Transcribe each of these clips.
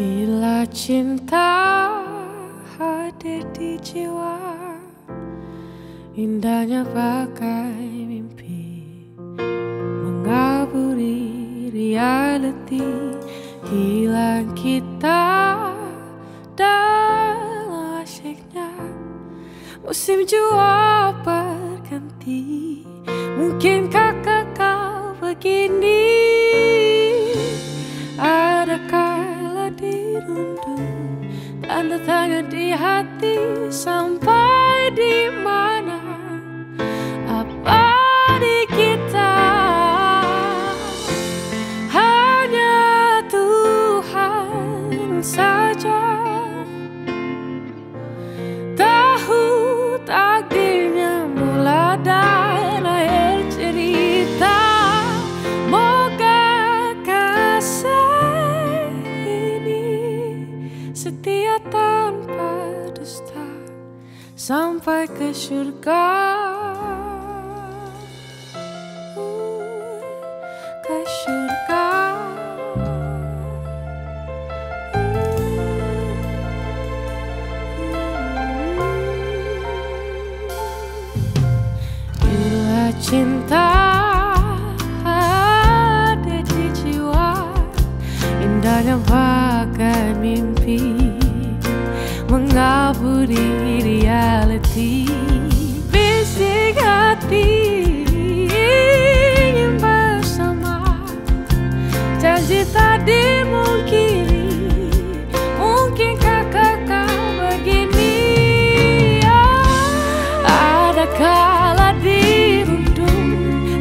Bila cinta hadir di jiwa Indahnya bagai mimpi Mengaburi reality. Hilang kita dalam asyiknya Musim jua berganti. Mungkinkah kekal begini setia tanpa dusta Sampai ke surga Uh, Ke surga Bila cinta Mengaburi reality Bisik hati ingin bersama. Janji tadi mungkin Mungkinkah kekal begini. Ada kala dirundung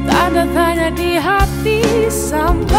Tanda tanya di hati Sampai